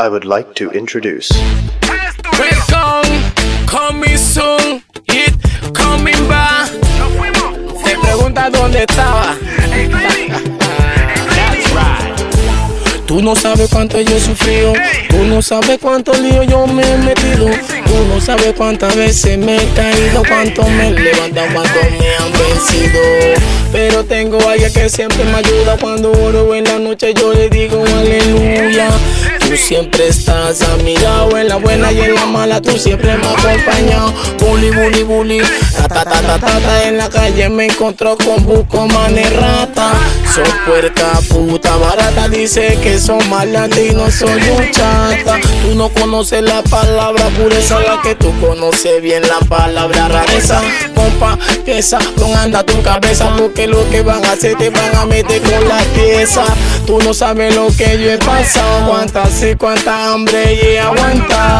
I would like to introduce Welcome, coming soon, it coming back. Te pregunta dónde estaba. That's right. Tú no sabes cuánto yo he sufrido, tú no sabes cuánto lío yo me he metido, tú no sabes cuántas veces me he caído, cuánto me he levantado, cuánto me han vencido. Tengo a alguien que siempre me ayuda cuando oro en la noche yo le digo aleluya. Tú siempre estás a mi lado, en la buena y en la mala, tú siempre me has acompañado. Bully, bully, bully, ta ta ta ta en la calle me encontró con buco, rata. Son puerca, puta barata, dice que son malas y no soy chata. Tú no conoces la palabra pureza, la que tú conoces bien la palabra rareza. Que esa, anda tu cabeza, porque lo que van a hacer te van a meter con la pieza. Tú no sabes lo que yo he pasado, cuántas y cuánta hambre he aguantado.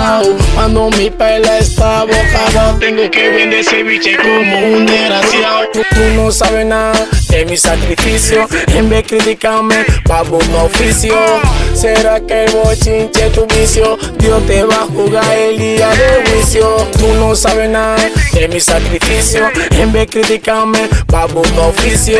Cuando mi pela está bocada, tengo que vender ceviche como un desgraciado. Tú, tú no sabes nada de mi sacrificio, en vez de criticarme, pa' buscar oficio. ¿Será que el bochinche tu vicio? Dios te va a jugar el día de juicio. Tú no sabes nada de mi sacrificio, en vez de criticarme, pa' buscar oficio.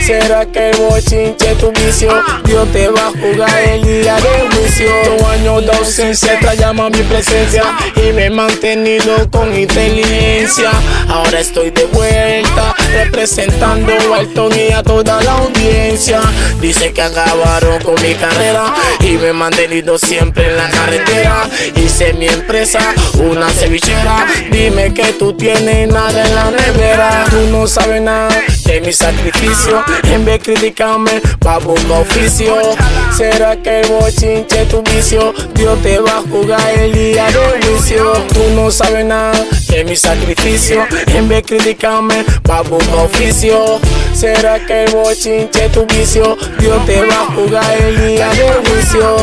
¿Será que el bochinche tu vicio? Dios te va a jugar el día de juicio. Dos años de ausencia te llama mi presencia y me he mantenido con inteligencia. Ahora estoy de vuelta representando a y a toda la audiencia. Dice que acabaron con mi carrera y me he mantenido siempre en la carretera. Hice mi empresa, una cevichera. Dime que tú tienes nada en la nevera. Tú no sabes nada de mi sacrificio. En vez de criticarme, pa' buscar oficio. ¿Será que el bochinche tu vicio? Dios te va a jugar el día de juicio. Tú no sabes nada de mi sacrificio. En vez de criticarme, pa' buscar oficio. ¿Será que el bochinche tu vicio? Dios te va a jugar el día de juicio.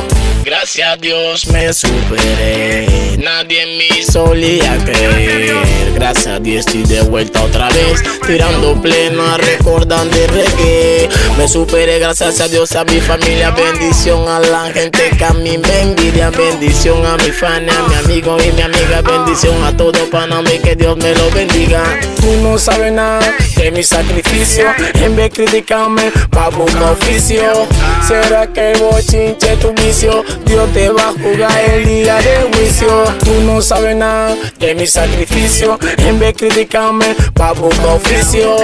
Gracias a Dios me superé. Nadie en mí solía creer. Gracias a Dios estoy de vuelta otra vez. Tirando plena, recordando el reggae. Me superé, gracias a Dios, a mi familia. Bendición a la gente que a mí me envidia. Bendición a mi fan, a mi amigo y mi amiga. Bendición a todo Panamá y que Dios me lo bendiga. Tú no sabes nada de mi sacrificio. En vez de criticarme, pa' buscar oficio. ¿Será que bochinche tu vicio? Dios te va a jugar el día de juicio. Tú no sabes nada de mi sacrificio. En vez de criticarme, pa' buscar oficio.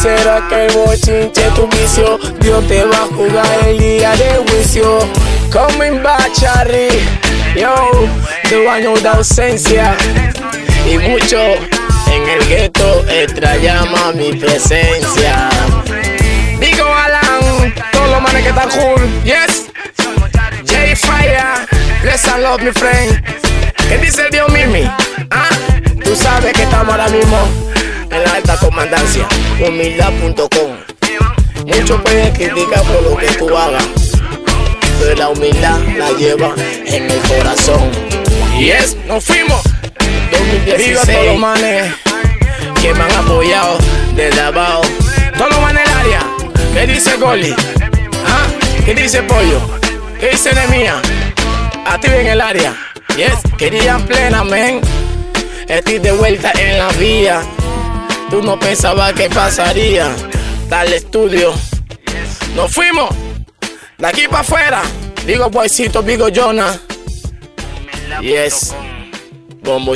¿Será que el bochinche tu vicio? Dios te va a jugar el día de juicio. Coming back, Charlie. Yo, dos años de ausencia y mucho en el gueto extrañamos mi presencia. Digo Alan, todos los manes que están cool, yes. And love mi friend. ¿Qué dice el Dios Mimi? ¿Ah? Tú sabes que estamos ahora mismo en la alta comandancia, humildad.com. Muchos pueden criticar por lo que tú hagas, pero la humildad la lleva en el corazón. Yes, nos fuimos. 2016. Digo a todos los manes que me han apoyado desde abajo. Todos los manes del área. ¿Qué dice Goli? ¿Ah? ¿Qué dice Pollo? ¿Qué dice Nemía? Activa en el área. Yes, querían plena, men. Estoy de vuelta en la vía. Tú no pensabas que pasaría. Dale estudio. Nos fuimos. De aquí para afuera. Digo boycito, digo Jonah. Yes. Bombo.